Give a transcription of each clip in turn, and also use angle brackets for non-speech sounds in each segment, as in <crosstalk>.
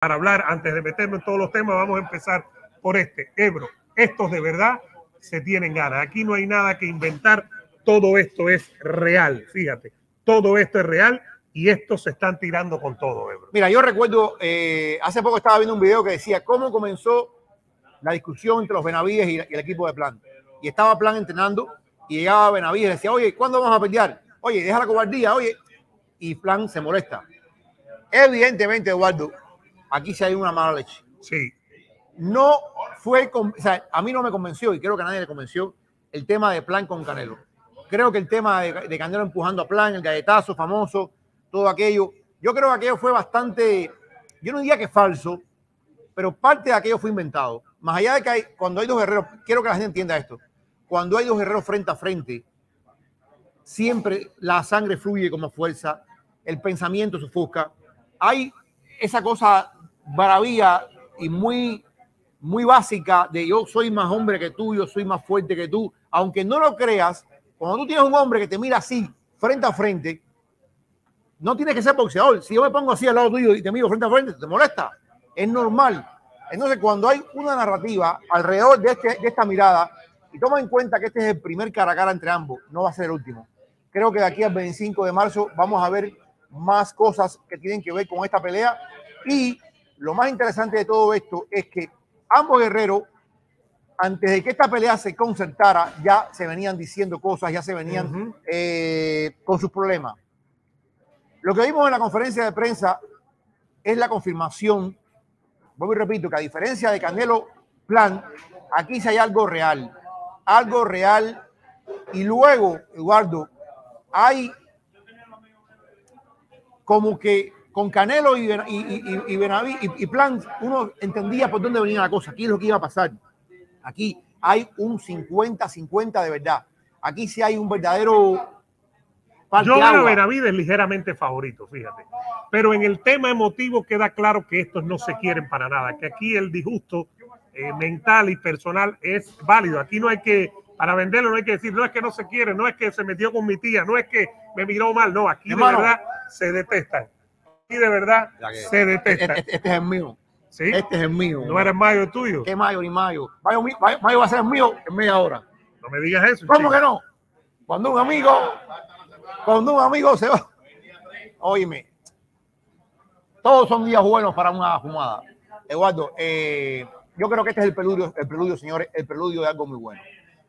para hablar, antes de meternos en todos los temas, vamos a empezar por este. Ebro, estos de verdad se tienen ganas. Aquí no hay nada que inventar, todo esto es real, fíjate, todo esto es real y estos se están tirando con todo. Mira, yo recuerdo, eh, hace poco estaba viendo un video que decía cómo comenzó la discusión entre los Benavides y, el equipo de Plan. Y estaba Plan entrenando y llegaba Benavides y decía, oye, ¿cuándo vamos a pelear? Oye, deja la cobardía, oye. Y Plan se molesta. Evidentemente, Eduardo, aquí se hay una mala leche. Sí. No fue, o sea, a mí no me convenció y creo que a nadie le convenció el tema de Plan con Canelo. Creo que el tema de, de Canelo empujando a Plan, el galletazo famoso, todo aquello, yo creo que aquello fue bastante, yo no diría que falso, pero parte de aquello fue inventado. Más allá de que hay, cuando hay dos guerreros, quiero que la gente entienda esto, cuando hay dos guerreros frente a frente, siempre la sangre fluye como fuerza, el pensamiento se ofusca. Hay esa cosa maravilla y muy, muy básica de yo soy más hombre que tú, yo soy más fuerte que tú. Aunque no lo creas, cuando tú tienes un hombre que te mira así, frente a frente, no tienes que ser boxeador. Si yo me pongo así al lado tuyo y te miro frente a frente, te molesta. Es normal. Entonces, cuando hay una narrativa alrededor de, este, de esta mirada, y toma en cuenta que este es el primer cara a cara entre ambos, no va a ser el último. Creo que de aquí al 25 de marzo vamos a ver más cosas que tienen que ver con esta pelea. Y lo más interesante de todo esto es que ambos guerreros, antes de que esta pelea se concertara, ya se venían diciendo cosas, ya se venían eh, con sus problemas. Lo que vimos en la conferencia de prensa es la confirmación, vuelvo y repito, que a diferencia de Canelo Plan, aquí sí hay algo real, algo real. Y luego, Eduardo, hay como que con Canelo y, y, y, Benaví, y, Plan, uno entendía por dónde venía la cosa, aquí es lo que iba a pasar. Aquí hay un 50-50 de verdad. Aquí sí hay un verdadero yo veo a Benavides ligeramente favorito, fíjate. Pero en el tema emotivo queda claro que estos no se quieren para nada, que aquí el disgusto eh, mental y personal es válido. Aquí no hay que, para venderlo, no hay que decir, no es que no se quiere, no es que se metió con mi tía, no es que me miró mal, no, aquí de verdad se detestan. Aquí de verdad se detestan. Este, este, es el mío. ¿Sí? Este es el mío. ¿No eres Mayo el tuyo? ¿Qué Mayo ni Mayo? Mayo, Mayo va a ser el mío en media hora. No me digas eso. ¿Cómo que no? Cuando un amigo cuando un amigo se va. Óyeme, todos son días buenos para una fumada. Eduardo, eh, yo creo que este es el preludio, el preludio, señores, el preludio de algo muy bueno.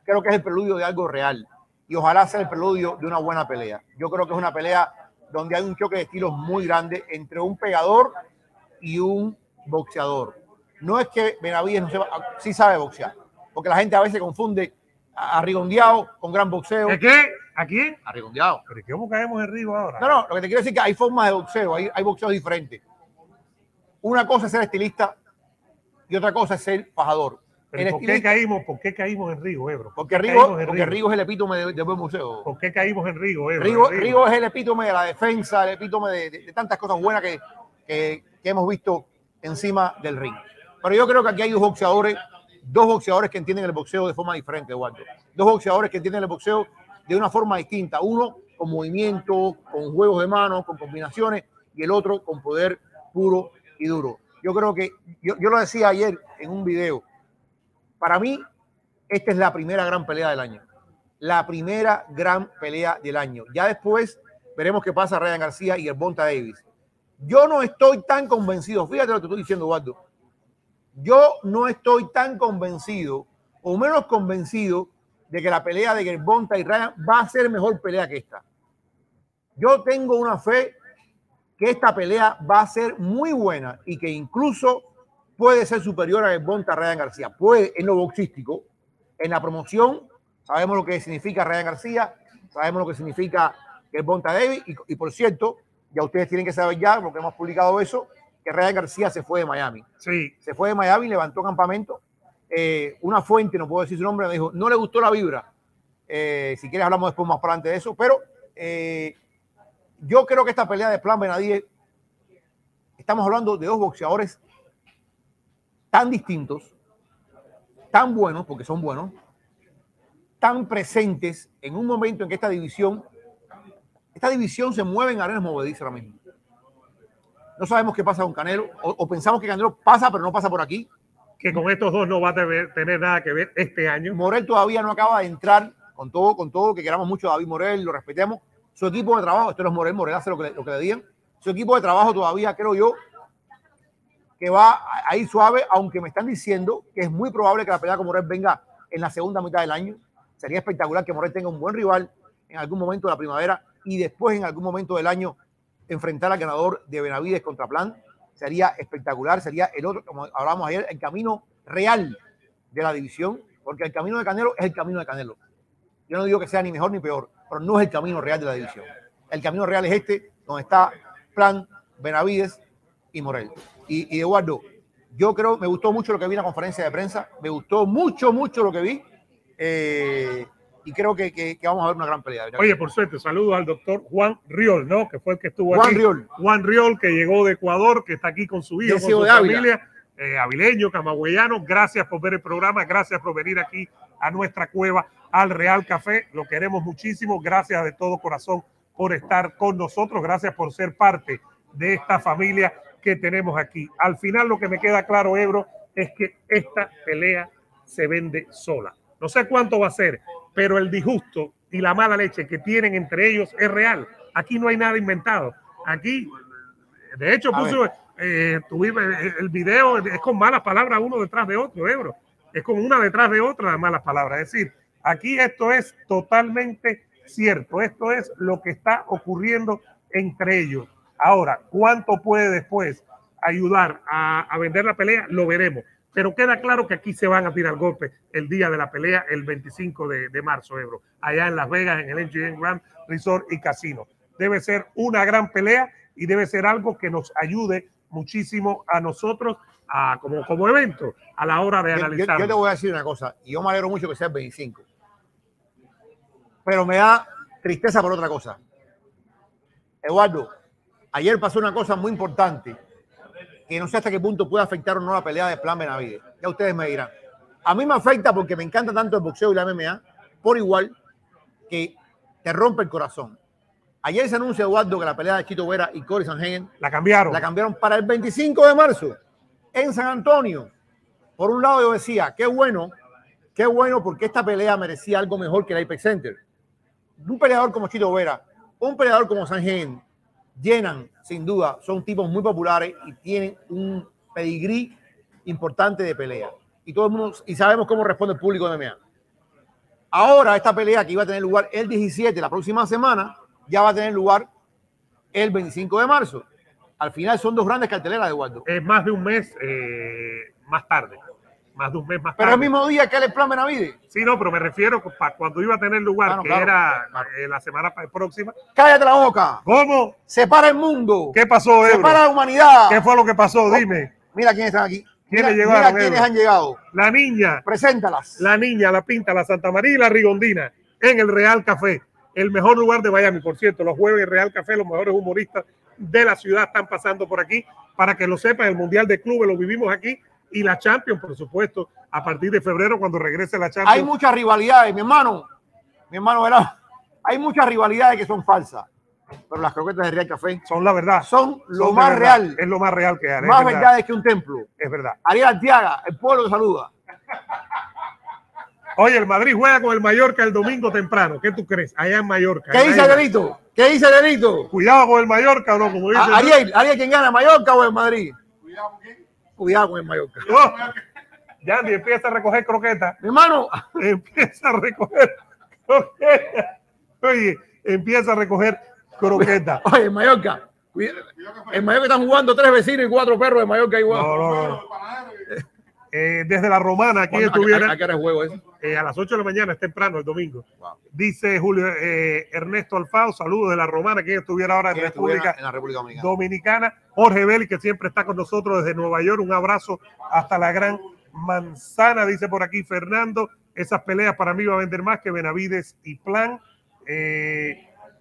Creo que es el preludio de algo real. Y ojalá sea el preludio de una buena pelea. Yo creo que es una pelea donde hay un choque de estilos muy grande entre un pegador y un boxeador. No es que Benavides no sepa, sí sabe boxear, porque la gente a veces confunde a Rigondeado con gran boxeo. ¿Qué? qué? ¿A quién? A Rigondeado. ¿Pero cómo caemos en Rigo ahora? No, no, lo que te quiero decir es que hay formas de boxeo, hay, hay boxeos diferentes. Una cosa es ser estilista y otra cosa es ser fajador. ¿Por, qué caímos, ¿Por qué caímos en Rigo, Ebro? Porque Rigo, porque Rigo es el epítome de, de buen museo. ¿Por qué caímos en Rigo, Ebro? Rigo, Rigo, es el epítome de la defensa, el epítome de, de, de tantas cosas buenas que, que, que, hemos visto encima del ring. Pero yo creo que aquí hay dos boxeadores, dos boxeadores que entienden el boxeo de forma diferente, Eduardo. Dos boxeadores que entienden el boxeo de una forma distinta. Uno con movimiento, con juegos de manos, con combinaciones, y el otro con poder puro y duro. Yo creo que, yo, yo lo decía ayer en un video, para mí, esta es la primera gran pelea del año. La primera gran pelea del año. Ya después veremos qué pasa Ryan García y el Bonta Davis. Yo no estoy tan convencido, fíjate lo que estoy diciendo, Eduardo. Yo no estoy tan convencido, o menos convencido, de que la pelea de Gerbonta y Ryan va a ser mejor pelea que esta. Yo tengo una fe que esta pelea va a ser muy buena y que incluso puede ser superior a Gerbonta Ryan García. Puede en lo boxístico, en la promoción, sabemos lo que significa Ryan García, sabemos lo que significa Gerbonta Davis y, y por cierto, ya ustedes tienen que saber ya, porque hemos publicado eso, que Ryan García se fue de Miami. Sí. Se fue de Miami, levantó campamento eh, una fuente, no puedo decir su nombre, me dijo, no le gustó la vibra. Eh, si quieres hablamos después más para adelante de eso, pero eh, yo creo que esta pelea de Plan Benadíe, estamos hablando de dos boxeadores tan distintos, tan buenos, porque son buenos, tan presentes en un momento en que esta división, esta división se mueve en arenas movedizas ahora mismo. No sabemos qué pasa con Canelo, o, pensamos que Canelo pasa, pero no pasa por aquí. Que con estos dos no va a tener, nada que ver este año. Morel todavía no acaba de entrar con todo, con todo, que queramos mucho a David Morel, lo respetemos. Su equipo de trabajo, esto no es Morel, Morel hace lo que, lo que le digan. Su equipo de trabajo todavía, creo yo, que va a ir suave, aunque me están diciendo que es muy probable que la pelea con Morel venga en la segunda mitad del año. Sería espectacular que Morel tenga un buen rival en algún momento de la primavera y después en algún momento del año enfrentar al ganador de Benavides contra Plan. Sería espectacular, sería el otro, como hablamos ayer, el camino real de la división, porque el camino de Canelo es el camino de Canelo. Yo no digo que sea ni mejor ni peor, pero no es el camino real de la división. El camino real es este, donde está Plan, Benavides y Morel. Y, Eduardo, yo creo, me gustó mucho lo que vi en la conferencia de prensa, me gustó mucho, mucho lo que vi. Eh, y creo que, que, vamos a ver una gran pelea. Oye, por suerte, saludos al doctor Juan Riol, ¿no? Que fue el que estuvo Juan Riol. Juan Riol, que llegó de Ecuador, que está aquí con su hijo, con su familia, eh, avileño, camagüeyano. Gracias por ver el programa, gracias por venir aquí a nuestra cueva, al Real Café. Lo queremos muchísimo. Gracias de todo corazón por estar con nosotros. Gracias por ser parte de esta familia que tenemos aquí. Al final lo que me queda claro, Ebro, es que esta pelea se vende sola. No sé cuánto va a ser, pero el disgusto y la mala leche que tienen entre ellos es real. Aquí no hay nada inventado. Aquí, de hecho, puso, eh, eh, el video, es con malas palabras uno detrás de otro, Ebro. Es con una detrás de otra malas palabras. Es decir, aquí esto es totalmente cierto. Esto es lo que está ocurriendo entre ellos. Ahora, ¿cuánto puede después ayudar a, vender la pelea? Lo veremos. Pero queda claro que aquí se van a tirar golpes el día de la pelea, el 25 de, marzo, Ebro, allá en Las Vegas, en el MGM Grand Resort y Casino. Debe ser una gran pelea y debe ser algo que nos ayude muchísimo a nosotros a, como, como evento a la hora de analizar. Yo, te voy a decir una cosa, y yo me alegro mucho que sea el 25, pero me da tristeza por otra cosa. Eduardo, Ayer pasó una cosa muy importante que no sé hasta qué punto puede afectar o no la pelea de Plan Benavides. Ya ustedes me dirán. A mí me afecta porque me encanta tanto el boxeo y la MMA por igual que te rompe el corazón. Ayer se anuncia, Eduardo, que la pelea de Chito Vera y Corey Sanhagen la cambiaron. La cambiaron para el 25 de marzo en San Antonio. Por un lado yo decía, qué bueno, qué bueno porque esta pelea merecía algo mejor que el Apex Center. Un peleador como Chito Vera, un peleador como Sanhagen, llenan, sin duda, son tipos muy populares y tienen un pedigrí importante de pelea. Y todo el mundo, y sabemos cómo responde el público de MMA. Ahora, esta pelea que iba a tener lugar el 17, la próxima semana, ya va a tener lugar el 25 de marzo. Al final son dos grandes carteleras, Eduardo. Es más de un mes eh, más tarde más de un mes más Pero el mismo día que el plan Benavides. Sí, no, pero me refiero para cuando iba a tener lugar, ah, que era eh, la semana próxima. Cállate la boca. ¿Cómo? Separa el mundo. ¿Qué pasó, Ebro? Separa la humanidad. ¿Qué fue lo que pasó? Oh, Dime. Mira quiénes están aquí. ¿Quiénes llegaron? Mira quiénes han llegado. La niña. Preséntalas. La niña, la pinta, la Santa María y la Rigondina en el Real Café. El mejor lugar de Miami, por cierto. Los jueves en Real Café, los mejores humoristas de la ciudad están pasando por aquí. Para que lo sepan, el Mundial de Clubes lo vivimos aquí y la Champions, por supuesto, a partir de febrero cuando regrese la Champions. Hay muchas rivalidades, mi hermano. Mi hermano, ¿verdad? Hay muchas rivalidades que son falsas. Pero las croquetas de Real Café son la verdad. Son lo más real. Es lo más real que hay. Más verdad. es que un templo. Es verdad. Ariel Artiaga, el pueblo te saluda. Oye, el Madrid juega con el Mallorca el domingo temprano. ¿Qué tú crees? Allá en Mallorca. ¿Qué dice Delito? ¿Qué dice Delito? Cuidado con el Mallorca o no, como dice. Ariel, Ariel, ¿quién gana, Mallorca o el Madrid? Cuidado quién cuidado con el Mallorca. <laughs> Oh, Yandy, empieza a recoger croquetas. Mi hermano. <laughs> Empieza a recoger croquetas. Oye, empieza a recoger croquetas. Oye, en Mallorca. En Mallorca están jugando tres vecinos y cuatro perros de Mallorca igual. No, no, no. Eh, desde la romana, aquí estuviera. ¿A, qué hora juego eso? Eh, a las 8 de la mañana, es temprano, el domingo. Dice Julio eh, Ernesto Alfao, saludos de la romana, que estuviera ahora en, República, en la República Dominicana. Dominicana. Jorge Beli, que siempre está con nosotros desde Nueva York. Un abrazo hasta la gran manzana, dice por aquí Fernando. Esas peleas para mí va a vender más que Benavides y Plan.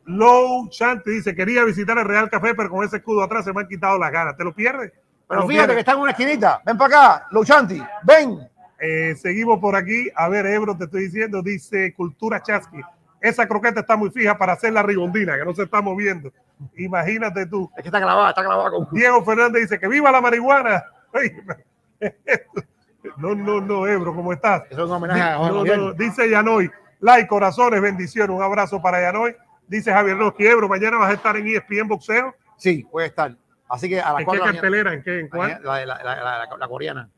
Low Chante dice: Quería visitar el Real Café, pero con ese escudo atrás se me han quitado las ganas. ¿Te lo pierdes? Pero fíjate que está en una esquinita. Ven para acá, Luchanti, ven. Eh, seguimos por aquí. A ver, Ebro, te estoy diciendo, dice Cultura Chasqui. esa croqueta está muy fija para hacer la rigondina, que no se está moviendo. Imagínate tú. Es que está clavada, está clavada con... Diego Fernández dice que viva la marihuana. <laughs> No, no, no, Ebro, ¿cómo estás? Eso es un homenaje a Juan no, no, Dice Yanoy, like, corazones, bendiciones, un abrazo para Yanoy. Dice Javier Roski, Ebro, mañana vas a estar en ESPN Boxeo. Sí, puede estar. Así que a la ¿En qué cartelera? ¿En qué? ¿En cuál? La, la, la, la, coreana.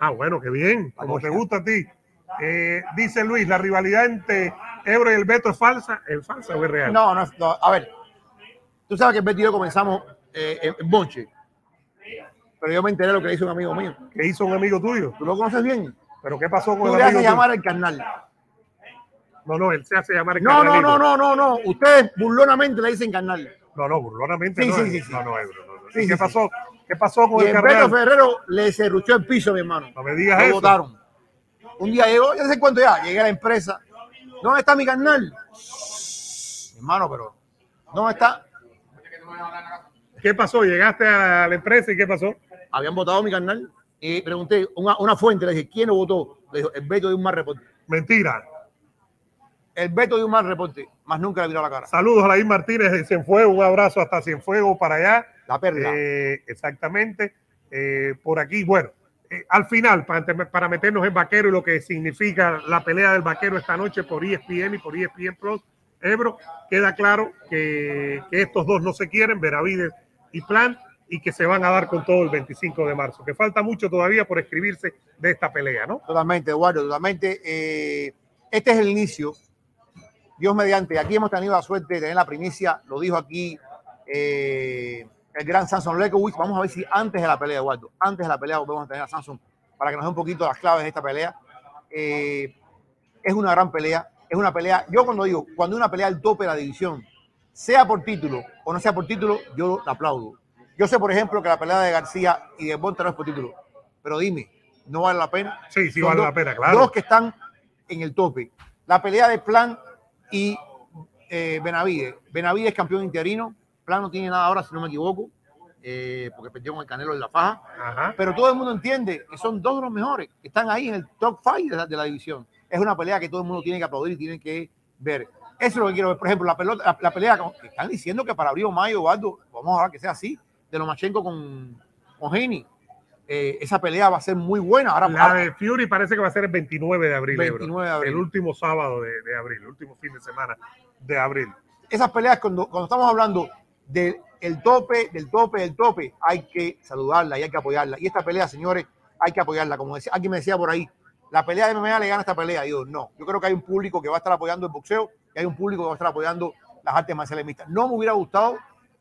Ah, bueno, qué bien, como te gusta a ti. Eh, dice Luis, la rivalidad entre Ebro y el Beto es falsa. ¿Es falsa o es real? No, no, no. A ver, tú sabes que el Beto y yo comenzamos eh, en Bonche. Pero yo me enteré de lo que hizo un amigo mío. ¿Qué hizo un amigo tuyo? ¿Tú lo conoces bien? ¿Pero qué pasó con Tú el amigo haces llamar el carnal. No, no, él se hace llamar el No, no, carnalito. no, no, no, no. Ustedes burlonamente le dicen carnal. No, no, burlonamente Sí, no. sí, sí. No, no, Ebro, no, no. ¿Y sí, ¿Qué pasó? ¿Qué pasó con Y el carnal? Ferrero le cerruchó el piso, mi hermano. No me digas Lo eso. votaron. Un día llegó, ya sé cuánto ya, llegué a la empresa. ¿Dónde está mi carnal? Mi hermano, pero ¿dónde está? ¿Qué pasó? ¿Llegaste a la empresa y qué pasó? Habían votado mi carnal. Y pregunté, una, una fuente, le dije, ¿quién lo votó? Le dijo, el Beto de un mal reporte. Mentira. El Beto de un mal reporte, más nunca le miró la cara. Saludos a Laín Martínez de Cienfuegos. Un abrazo hasta Cienfuegos para allá. La perla. Eh, exactamente. Eh, por aquí, bueno, eh, al final, para, para meternos en vaquero y lo que significa la pelea del vaquero esta noche por ESPN y por ESPN Plus, Ebro, queda claro que, que estos dos no se quieren, Benavides y Plan, y que se van a dar con todo el 25 de marzo, que falta mucho todavía por escribirse de esta pelea, ¿no? Totalmente, Eduardo, totalmente. Eh, este es el inicio. Dios mediante, aquí hemos tenido la suerte de tener la primicia, lo dijo aquí eh, el gran Samson Lekowicz. Vamos a ver si antes de la pelea, Eduardo, antes de la pelea vamos a tener a Samson para que nos dé un poquito las claves de esta pelea. Eh, es una gran pelea, es una pelea, yo cuando digo, cuando una pelea al tope de la división, sea por título o no sea por título, yo la aplaudo. Yo sé, por ejemplo, que la pelea de García y de Bonta no es por título, pero dime, ¿no vale la pena? Sí, sí Son vale dos- la pena, claro. Dos que están en el tope. La pelea de Plan y eh, Benavides. Benavides es campeón interino. Plan no tiene nada ahora, si no me equivoco, eh, porque perdió con el Canelo en la faja. Ajá. Pero todo el mundo entiende que son dos de los mejores, que están ahí en el top 5 de la, de la división. Es una pelea que todo el mundo tiene que aplaudir y tiene que ver. Eso es lo que quiero ver. Por ejemplo, la, pelota, la, la pelea que están diciendo que para abril o mayo, Eduardo, vamos a ver que sea así, de Lomachenko con, con Heini. Eh, esa pelea va a ser muy buena. Ahora, La de Fury parece que va a ser el 29 de abril, Ebro. 29 de abril. el último sábado de, de abril, el último fin de semana de abril. esas peleas, cuando, cuando estamos hablando del el tope, del tope, del tope, hay que saludarla y hay que apoyarla. Y esta pelea, señores, hay que apoyarla. Como decía, alguien me decía por ahí, la pelea de MMA le gana esta pelea. Yo, no, yo creo que hay un público que va a estar apoyando el boxeo y hay un público que va a estar apoyando las artes marciales mixtas. No me hubiera gustado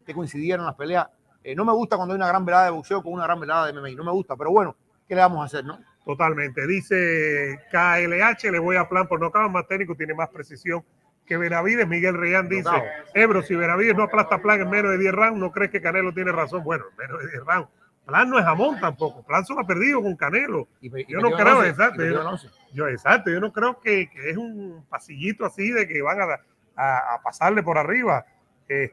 que coincidieran las peleas. Eh, no me gusta cuando hay una gran velada de boxeo con una gran velada de MMA. No me gusta, pero bueno, ¿qué le vamos a hacer, no? Totalmente. Dice KLH, le voy a plan por no más técnico, tiene más precisión que Benavides. Miguel Reyán dice. Ebro, si Benavides no aplasta a plan en menos de 10 rounds, ¿no crees que Canelo tiene razón? Bueno, en menos de 10 rounds. Plan no es jamón tampoco. Plan solo ha perdido con Canelo. Y pe- y Yo no creo, exacto, yo exacto, yo no creo que, que es un pasillito así de que van a, a- a pasarle por arriba.